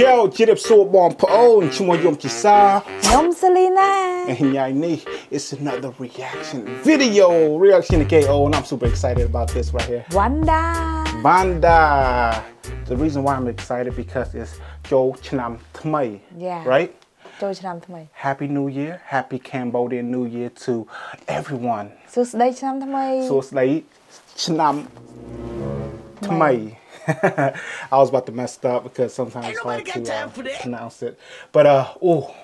Čau, tirip sorbon paon, chuma yom kisa. Yom Selena. And eh, yaini, it's another reaction video, reaction to KO, and I'm super excited about this right here. Vannda. Vannda. The reason why I'm excited because it's Joe Chnam Tmei. Yeah. Right? Joe Chnam Tmei. Happy New Year. Happy Cambodian New Year to everyone. So Chnam Tmei. So Chnam Tmei. I was about to mess up because sometimes it's hard to uh, pronounce it. But uh, oh,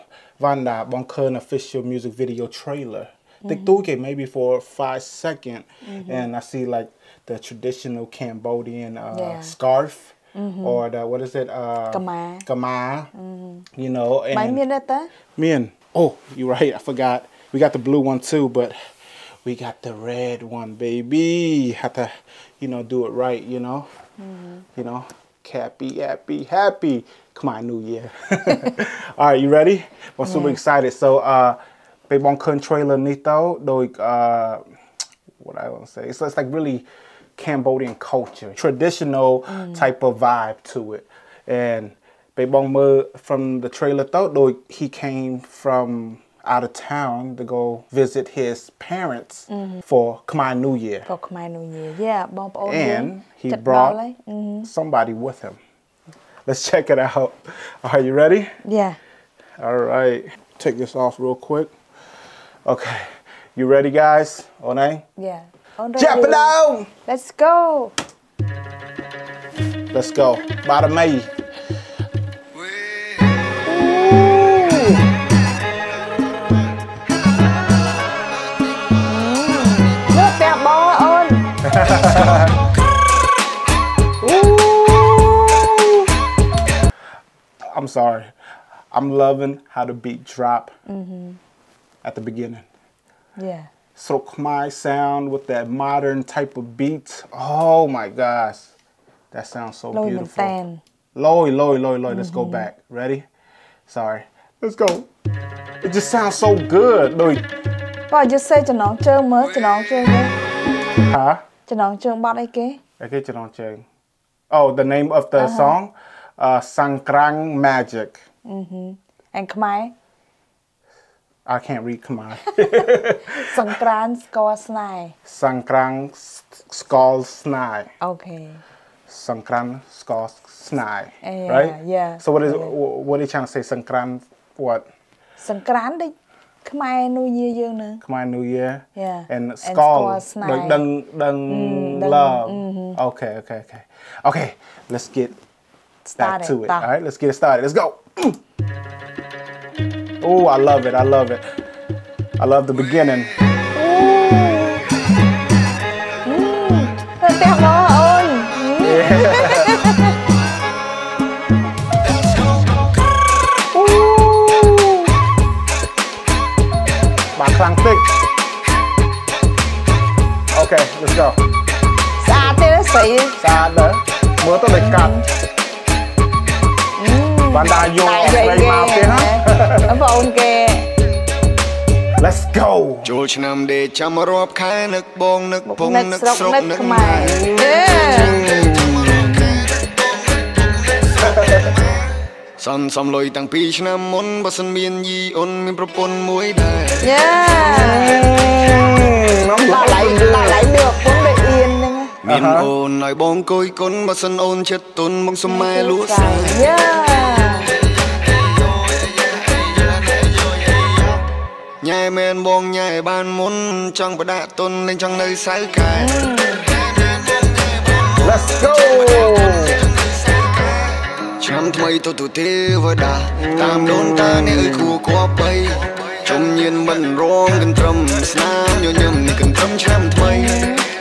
Vannda Bonkern official music video trailer. Mm-hmm. They it maybe for five second, mm-hmm. and I see like the traditional Cambodian uh, yeah. scarf. Mm-hmm. Or the what is it? Uh, Gamai. Mm-hmm. You know. And My mien Mien. Oh, you're right. I forgot. We got the blue one too, but we got the red one, baby. Have to, you know, do it right. You know. You know, happy, happy, happy. Come on, New Year. All right, you ready? I'm super excited. So, uh, Big Bong Kun trailer Nito, though, uh, what I want to say. So it's like really Cambodian culture, traditional type of vibe to it. And Big Bong Mơ from the trailer though, though he came from out of town to go visit his parents mm -hmm. for Khmer New Year. For Khmer New Year, yeah. And he brought mm -hmm. somebody with him. Let's check it out. Are you ready? Yeah. All right. Take this off real quick. Okay. You ready, guys? Onay? Yeah. Jump it! Let's go! Let's go. By the May. I'm sorry. I'm loving how the beat drop mm-hmm. at the beginning. Yeah. So my sound with that modern type of beat. Oh my gosh. That sounds so beautiful. Mình Lôi, lôi, lôi, lôi. Mm -hmm. Let's go mm-hmm. back. Ready? Sorry. Let's go. It just sounds so good. Lôi. Bà just say cho nó chơi mới, cho nó chơi mới. Hả? Cho nó chơi bắt ấy kế. Okay, cho nó chơi. Oh, the name of the uh -huh. song? Sankrang Magic អឺអញខ្មែរ I can't read ខ្មែរសង្ក្រានស្គរស្នេហ៍សង្ក្រានស្គរស្នេហ៍អូខេសង្ក្រានស្គរស្នេហ៍ right yeah so what is what is trying to say សង្ក្រាន what សង្ក្រានដូចខ្មែរនូយាយើងនឹងខ្មែរនូយា and skull ដូចដឹងដឹង love okay okay okay okay let's get Back to it. All right, let's get it started. Let's go. Oh, I love it. I love it. I love the beginning. Ooh. Mm. That long. Let's go ចូលឆ្នាំដេចាំរាប់ខែនឹកបងនឹកពងនឹកស្រុកនឹកម៉ែសំសំលុយតាំងពីឆ្នាំមុនបើសិនមានយីអូនមានប្រពន្ធមួយដែរយ៉ាមកដល់ឡៃដល់ឡៃមើលប្រពន្ធដូចអៀនហ្នឹងមានអូនឲ្យបងគួយគុណបើសិនអូនចិត្តទុនមកសម័យលួសាយ៉ា ញ៉ែមែនបងញ៉ែបានមុន ចង់បដាក់ទុនលេងចង់នៅសៅកែ Let's go ឆ្នាំថ្មីទៅទូទេវតាតាមដូនតាអ្នកអើយគួគប់បីជុំញៀនមិនរងកន្ទ្រឹមស្នាមញញឹមនេះកន្ទ្រឹមឆ្នាំថ្មី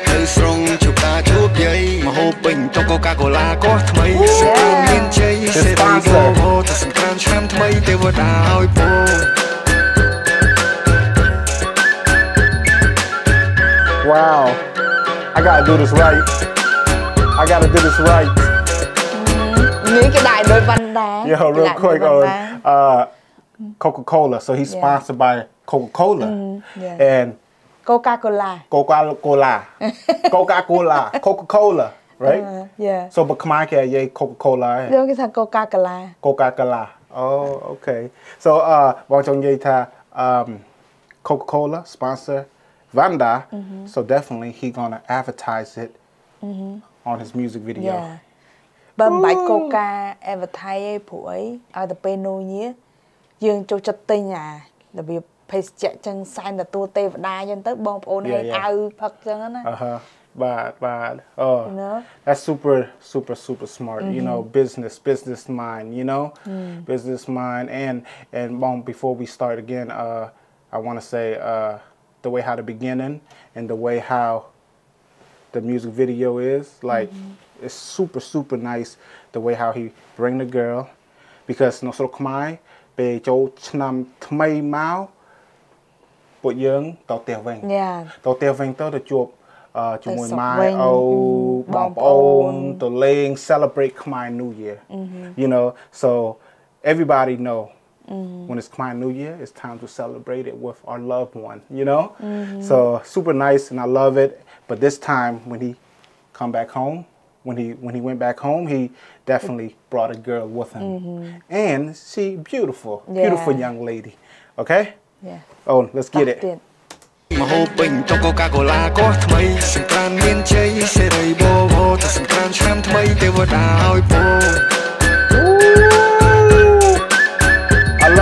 ទៅស្រងជួបតាជួបយាយមហូបពេញតុកូកាកូឡាក៏ថ្មីសង្គ្រាមមានជ័យសេរីវោហូទៅសង្គ្រាមឆ្នាំថ្មីទេវតាឲ្យពរ around. I gotta do this right. I gotta do this right. Mm-hmm. Yo, real quick on uh, uh, Coca-Cola. So he's yeah. sponsored by Coca-Cola. Mm, yeah. And Coca-Cola. Coca-Cola. Coca-Cola. Coca-Cola. Right? Uh, yeah. So but come on, yeah, Coca-Cola. Đúng cái thằng Coca-Cola. Coca-Cola. Oh, okay. So uh, bọn chồng dây Coca-Cola sponsor Vannda, mm -hmm. so definitely he gonna advertise it mm -hmm. on his music video. Yeah. បើមិនបាច់កូកា advertise ឯព្រោះអីឲ្យតែពេលនោះញាយើងចូលចិត្តទិញអារបៀបភេសជ្ជៈចឹងសែនទទួលទេវតាចឹងទៅបងប្អូនឲ្យអាវផឹកចឹងណាអឺហឺ but but oh no? that's super super super smart mm -hmm. you know business business mind you know mm. business mind and and mom before we start again uh i want to say uh the way how the beginning and the way how the music video is like Mm-hmm. it's super super nice the way how he bring the girl because no ស្រុកខ្មែរពេលចូលឆ្នាំថ្មីមកពួកយើងទៅផ្ទះវិញ Yeah ទៅផ្ទះវិញទៅទៅជួបអឺជាមួយ ទៅសុខ ម៉ែ វិញ អូ ប បង ង ប្ ប្ អូ អូ ន នទៅលេង celebrate Khmer New Year you know so everybody know when it's Khmer New Year it's time to celebrate it with our loved one you know so super nice and I love it but this time when he come back home when he when he went back home he definitely brought a girl with him and she beautiful beautiful Yeah. young lady okay Yeah oh let's get it ទៀត មកហូបពេញចុងកូកាកូឡាក៏ថ្មីសង្ក្រានមានជ័យសេរីបបោតែសង្ក្រានឆ្នាំថ្មីទេវតាឲ្យពរ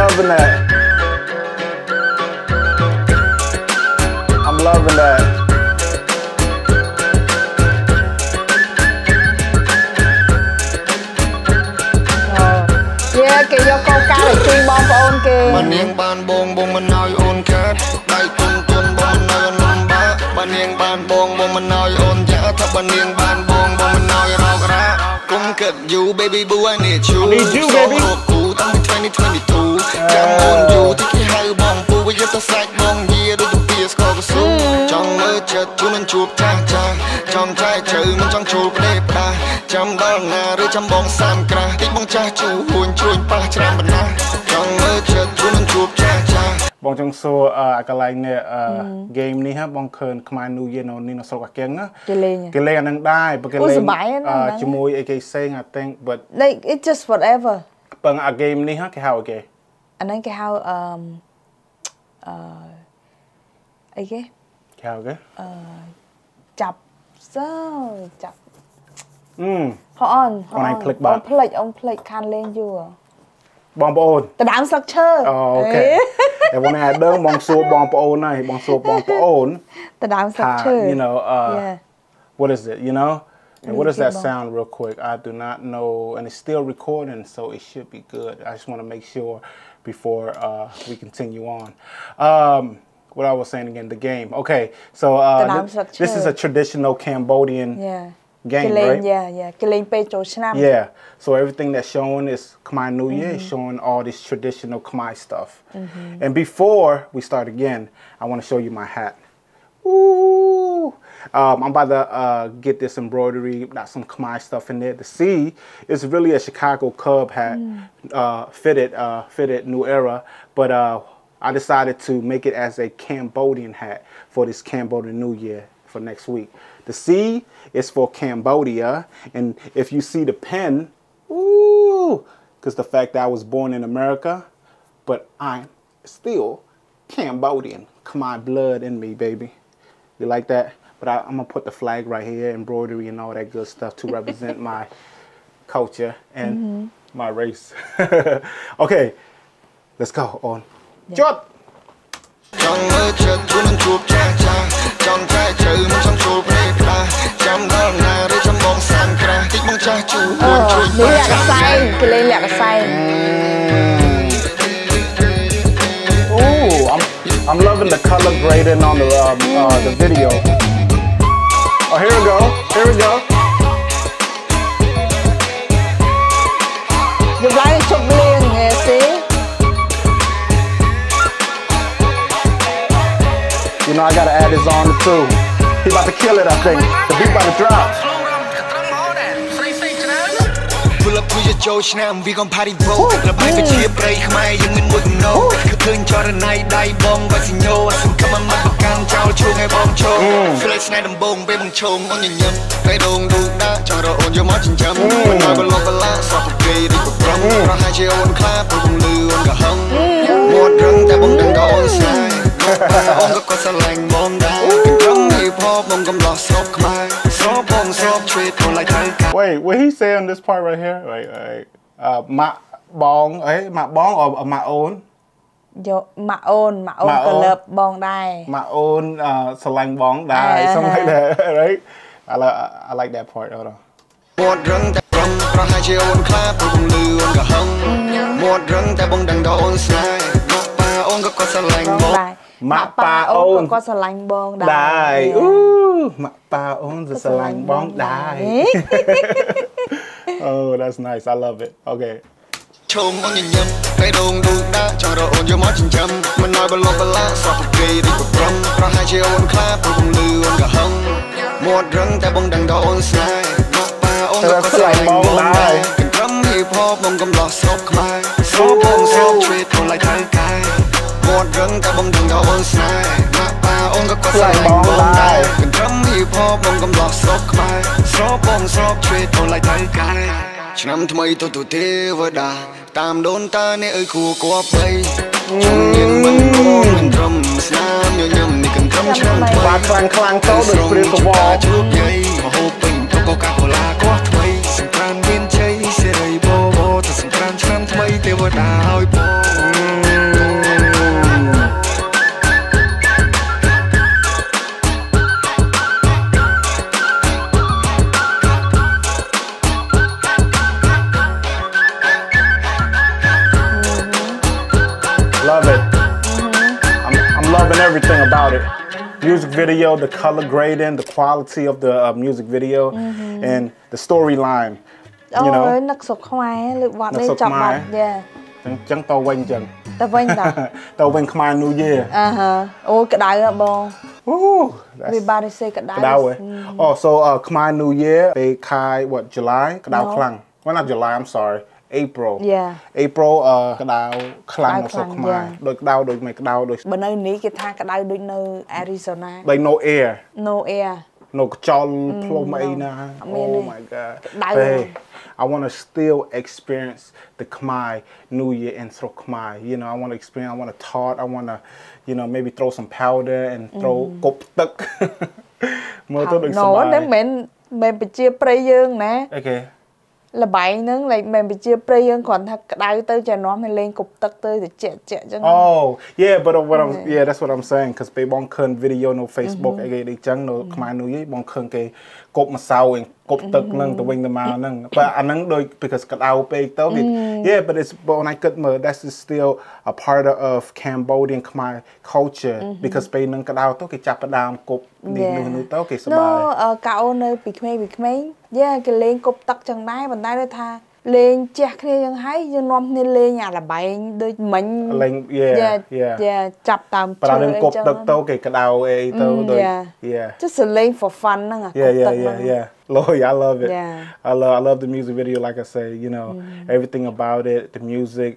Loving that. I'm loving that. យេគេយកកូកាទៅជូនបងប្អូនគេបើនាងបានបងបងមិនឲ្យអូនខាតដៃទុនទុនបងមិនឲ្យអូនលំបាកបើនាងបានបងបងមិនឲ្យអូនយ៉ាថាបើនាងបានបងបងមិនឲ្យរោគរ៉ាគុំគិត you baby boo I need you Need you, baby. ចង់មើលចិត្តជួននឹងជួបចាស់ចាស់ចង់ចែកជ្រៅមិនចង់ជួលផ្ដេផ្ដាស់ចាំដល់ណាឬចាំបងសាមក្រាស់តិចបងចាស់ជួហួនជ្រួញប៉ះច្រាំបណ្ណាចង់មើលចិត្តជួននឹងជួបចាស់ចាស់បងចង់សួរអឺអាកន្លែងនេះអឺ game នេះហ៎បងឃើញខ្មែរ New Year នៅនេះនៅស្រុកអាកៀងណាគេលេងគេលេងអានឹងដែរបើគេអូលេងសប្បាយណាស់អឺហ្នឹងជាមួយអីគេផ្សេង I think but like it just whatever បើអា game នេះហ៎គេហៅអីគេអាហ្នឹងគេហៅអឺអឺអីគេ គេហៅគេ ចាប់សើចាប់ អឺ ហោអន អូនឯងភ្លេចបាត់ អូនភ្លេចអូនភ្លេចខានលេងយូរ បងប្អូន ដដើមស្លឹកឈើ អូខេតែបងឯងដឹងបងសួរបងប្អូនហើយបងសួរបងប្អូន ដដើមស្លឹក ថា ឈើ you know uh yeah what is it, you know? And what does that Ricky Ball. sound real quick? I do not know, and it's still recording, so it should be good. I just want to make sure before uh, we continue on. Um, what I was saying again, the game. Okay, so uh, this is a traditional Cambodian yeah. game, right? Yeah, yeah. Yeah, so everything that's shown is Khmer New Year, mm -hmm. showing all this traditional Khmer stuff. Mm -hmm. And before we start again, I want to show you my hat. Ooh. Um, I'm about to uh, get this embroidery, got some Khmer stuff in there. The C is really a Chicago Cub hat, mm. uh, fitted, uh, fitted New Era, but uh, I decided to make it as a Cambodian hat for this Cambodian New Year for next week. The C is for Cambodia, and if you see the pen, ooh, because the fact that I was born in America, but I'm still Cambodian. Khmer blood in me, baby. You like that? But I, I'm gonna put the flag right here, embroidery and all that good stuff to represent my culture and mm-hmm. my race. okay, let's go on chốt Trong ơi chợt chụp cha cha. Trong chữ trong chụp ta đó là để bóng bóng cha chú lẹ cái say, lên lẹ cái say I'm, loving the color grading on the, uh, uh, the video. Oh, here we go, here we go. I gotta add his on the two. He about to kill it, I think. The beat about to drop. We gon' party. Oh, the break my young and wouldn't know. Oh. Turn night, die bomb, but you know. Come on, my gun, chow, chow. Mm. And bone, baby, on your yum. They don't do that, chow, on your jump. Mm. When I will love a lot, so your own clap, the hum. What that go on side. រកអូនយកមកចិញ្ចឹមមិនឲ្យបលបលាសោះប្រគេរីកប្រំប្រហែលជាអូនខ្លាព្រោះបងលឺអូនក៏ហឹងមាត់រឹងតែបងដឹងថាអូនស្នេហ៍អូនក៏ក៏ស្រឡាញ់បងដែរកន្ត្រឹមហីផបបងកំឡោះស្រុកខ្មែរស្របបងស្របជួយខ្លួនlạiត្រូវការ Wait, what he say on this part right here? Wait, wait. Uh, my bong, hey, my bong or uh, my own? យកម៉ាក់អូនម៉ាក់អូន ម៉ាក់អូ ក៏ ន លើបបងដែរ My own uh, salang bong die, Uh-huh. something like that, right? I like I like that part. Hold on. មាត់រឹងតែប្រំប្រហែលជាអូនខ្លាព្រោះបងលឺអូនក៏ហឹងមាត់រឹងតែបងដឹងថាអូនស្នេហ៍ មកប៉ាអូនក៏ក៏ស្រឡាញ់បងបងដែរម៉ាក់ប៉ាអូនក៏គាត់ស្រឡាញ់បងដែរ Die. Ooh, my pa own the salang bong die. oh, that's nice. I love it. Okay. ឈោមអូនញញឹមពេលដងឌូដាចង់រកអូនយកមកចិញ្ចឹមមិនឲ្យបលបលាសោះប្រគេរីកប្រំប្រហែលជាអូនខ្លាព្រោះបងលឺអូនក៏ហឹងមាត់រឹងតែបងដឹងថាអូនស្នេហ៍មកប៉ាអូនក៏ក៏ស្រឡាញ់បងដែរកន្ត្រឹមហីផបបងកំឡោះស្រុកខ្មែរស្របបងស្របជួយខ្លួន lại ត្រូវការ មាត់រឹងតែបងដឹងថាអូនស្នេហ៍មកប៉ាអូនក៏ក៏ស្រឡាញ់បងដែរកន្ត្រឹមហីផបបងកំឡោះស្រុកខ្មែរស្របបងស្របជួយខ្លួន lại ត្រូវការឆ្នាំថ្មីទៅទូទេវតាតាមដូនតាអ្នកអើយគួរគួរបីជំនាញមិនគួរមិនត្រឹមស្នាមញញឹមនេះកន្ត្រឹមឆ្នាំថ្មីបាទខ្លាំងខ្លាំងទៅដូចព្រាបកវល់ជួបយាយមហូបពេញកូកាកូឡាកោះថ្មីសង្គ្រាមមានជ័យសេរីបបោទៅសង្គ្រាមឆ្នាំថ្មីទេវតាឲ្យបង everything about it. Music video, the color grading, the quality of the uh, music video, and the storyline. អូ You know, នឹកស្រុកខ្មែរលើកវត្ត នឹក នេះ ស្រុក ចាប់ ខ្មែរ បាត់យ៉ា ចឹងចឹងទៅវិញចឹង ទៅវិញតា ទៅវិញខ្មែរ New Year អឺហឺអូក្តៅហ៎បង Ooh, that's វាបារីសេក្តៅ ក្តៅហ៎ Oh so uh ខ្មែរ New Year ពេលខែ what July ក្តៅ No. ខ្លាំង Well not July I'm sorry April Yeah. April អឺក្តៅខ្លាំងនៅស្រុកក្តៅខ្លាំងខ្មែរ yeah. ដូចក្តៅដូចមិនក្តៅដូចបើនៅនេះគេថាក្តៅដូចនៅ Arizona like no air no air no ខ្យល់ផ្លុំអីណាអត់មាន Oh ទេ my god ក្តៅ Hey I want to still experience the Khmer New Year in Srok Khmer. You know, I want to experience, I want to tart, I want to, you know, maybe throw some powder and throw kop tuk. មើលទៅដូចស no ប្បាយហ្នឹងមិនមែនមិនប្រជាប្រិយយើងណា Okay. លបែងហ្នឹងលេខមិនប្រជាប្រិយយើងគ្រាន់ថាក្តៅទៅចាំនាំឲ្យលេងគប់ទឹកទៅត្រជាក់ត្រជាក់អញ្ចឹង Oh, yeah, but uh, what I'm yeah, that's what I'm saying cuz ពេលបងឃើញ video នៅ Facebook អីគេអីចឹងនៅខ្មែរនោះយីបងឃើញគេគប់ម្សៅឯងគប់ទឹកនឹងទៅវិញទៅមកហ្នឹងបើអាហ្នឹងដូច because ក្តៅពេកទៅគេ yeah but it's but when I could មើល that's is still a part of Cambodian Khmer culture because ពេលហ្នឹងក្តៅទៅគេចាប់ផ្ដើមគប់នេះនោះនោះទៅគេសប្នៅបាយអឺកៅអូននៅពីក្មេងពីក្មេងយ៉ាគេលេងគប់ទឹកចឹងដែរប៉ុន្តែដូចថា Yeah, yeah, yeah. just a lane for fun ហ្នឹងអាគប់ទឹកហ្នឹង yeah yeah, yeah, yeah. Lord, I love it. Yeah. I love I love the music video like I say, you know, mm everything about it, the music,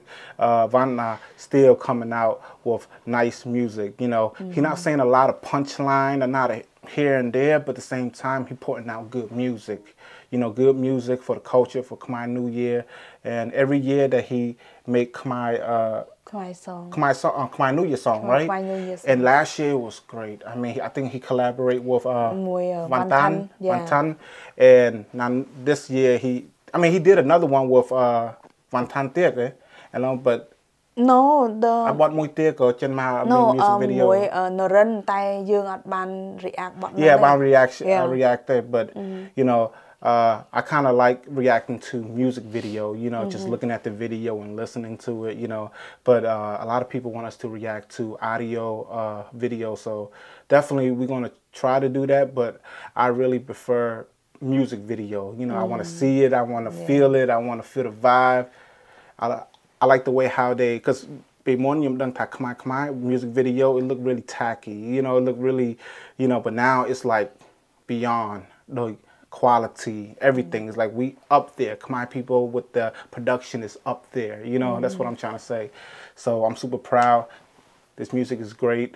uh Vannda still coming out with nice music, you know. Mm. He's not saying a lot of punchline or not a, here and there, but at the same time he putting out good music You know, good music for the culture for Khmer New Year, and every year that he make Khmer. Uh, ខ្មែរសង Khmer song, uh, Khmer New Year song, Khmer- right? Khmer New Year song. And last year was great. I mean, I think he collaborate with uh, With, uh, Van Van Tan, Tan, yeah. Van Tan, and now this year he, I mean, he did another one with uh, Van Tan Tiek, eh? And um, but no the អាបត់មួយទៀតក៏ចិនមកមាន no music អឺ video មួយអឺនរិនតែយើងអត់បាន react បត់នោះ yeah ទេ about reaction Yeah. uh, reacted but you know uh, I kind of like reacting to music video, you know, mm -hmm. just mm-hmm. looking at the video and listening to it, you know. But uh, a lot of people want us to react to audio uh, video, so definitely we're gonna try to do that. But I really prefer music video. You know, mm -hmm. I want to see it, I want to yeah. feel it, I want to feel the vibe. I, I like the way how they, cause Bemonium done tak come my music video. It looked really tacky, you know. It looked really, you know. But now it's like beyond. Like quality, everything is like we up there. Khmer people with the production is up there. You know, that's what I'm trying to say. So I'm super proud. This music is great.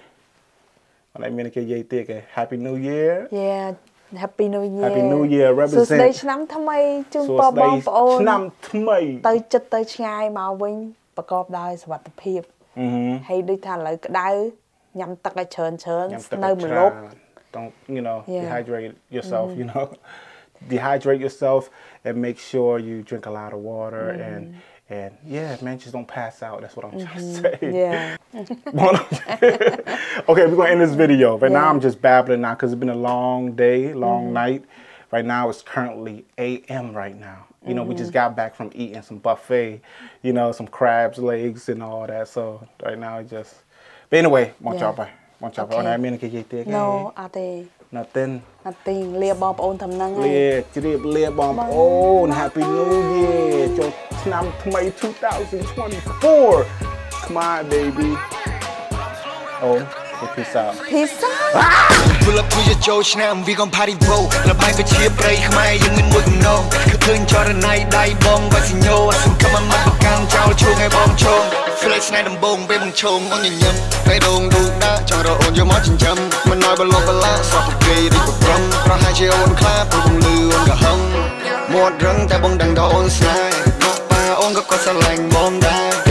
When I mean it, Happy New Year. Yeah Happy New Year Happy New Year សួ represent ស្តីឆ្នាំថ្មីជូនពរបងប្អូន ឆ្នាំថ្មី ទៅចិត្តទៅឆ្ងាយមកវិញប្រកបដោយសុវត្ថិភាព អឺហឺ ហើយដូចថាឥឡូវក្តៅញ៉ាំទឹកឲ្យច្រើនច្រើន ញ៉ាំទឹក នៅ ឲ្យ មួយ ច្ ល រើ ប់ ន don't you know Yeah. dehydrate yourself mm-hmm. you know dehydrate yourself and make sure you drink a lot of water mm-hmm. and and yeah man just don't pass out that's what i'm trying to mm-hmm. say Yeah okay, we're gonna end this video. Right now, I'm just babbling now because it's been a long day, long night. Right now, it's currently a.m. right now. You know, we just got back from eating some buffet, you know, some crabs legs and all that. So right now, it's just. But anyway, want Yeah. y'all by want y'all by. Okay. I mean, get you there. No អត់ទេ Nothing. អត់ទេលាបងប្អូនតំណឹងហើយ Yeah, ជ្រាបលាបងប្អូន Happy New Year ចូលឆ្នាំថ្មី2024 Come on baby Oh peace out ភីសាពលិបគឺចូលឆ្នាំវាកំផារីវោលបាយក៏ជាប្រៃខ្មែរយើងមានមួយគំនងគឺឃើញចរណៃដៃបងបាសិញោសង្ឃឹមមិនប្រកាន់ចោលឈូងឲ្យបងឈង ស្លេកស្នេហ៍ដំបងពេលមិនឈោងអូនញញឹមពេលដងដូចដាក់ចង់រអូនយកមកចិញ្ចឹមមិនឲ្យបលបលាសោះប្រគេរីកប្រំប្រហែលជាអូនខ្លាព្រោះពន្លឺអូនក៏ហឹងមាត់រឹងតែបងដឹងដល់អូនស្នេហ៍មកប៉ាអូនក៏គាត់ស្រឡាញ់មកដែរ